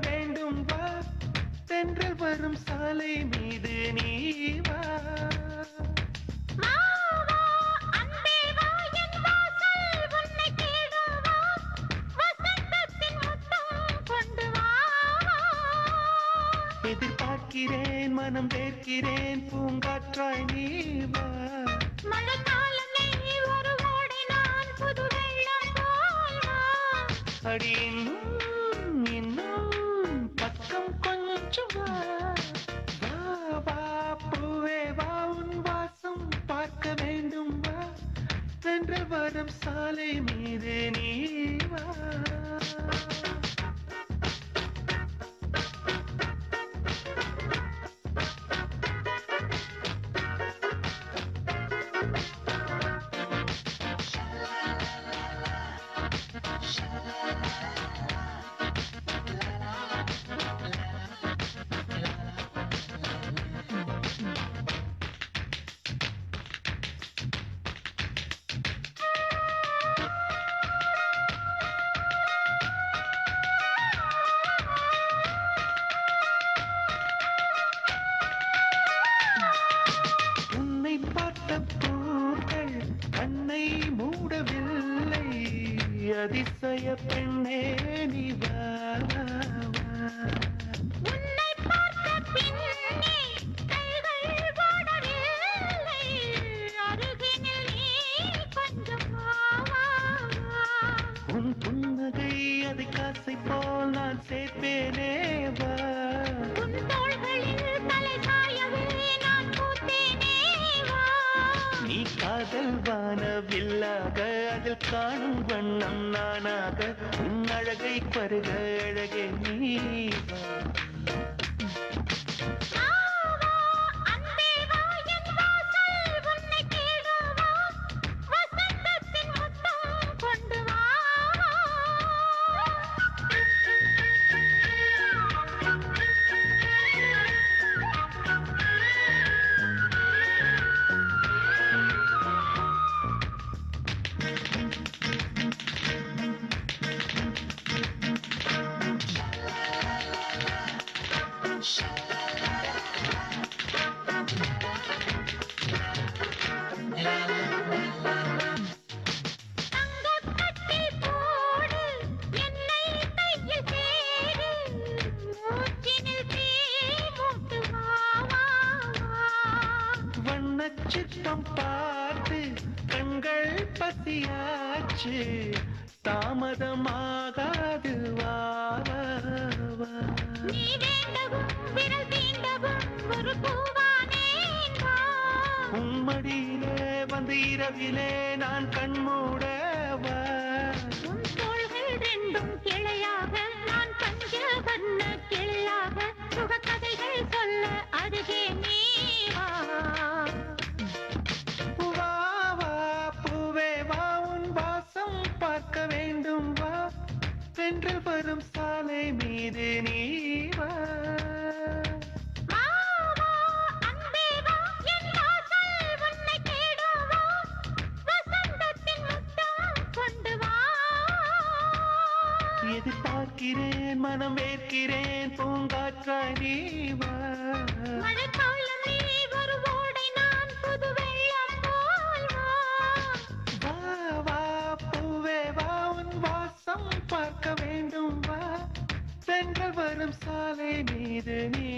வேண்டும் வா. தென்றல் வரும் சாலை மீது நீ வா. எதிர்பார்க்கிறேன் மனம் வேர்க்கிறேன் பூங்காற்றாய் நீ வா அடி இன்னும் இன்னும் பக்கம் கொஞ்சம். வா வா பூவே வா உன் வாசம் பார்க்க வேண்டும் வா. தென்றல் வரும் சாலை மீது நீ வா. அதிசய பெண்ணே நீ வா வா, வா. உன் புன்னகை அதை காசை போல் நான் சேர்ப்பேனே. காதல் வானவில்லாக அதில் காணும் வண்ணம் நானாக உன் அழகை பருக அழகே நீ சிற்பம் பார்த்து கண்கள் பசியாச்சு தாமதமாகாது வா வா, வா. உன் மடியிலே வந்து இரவிலே நான் கண்மூட வா. பூவே வா உன் வாசம் பார்க்க வேண்டும் வா. சென்று வரும் சாலை மீது நீ.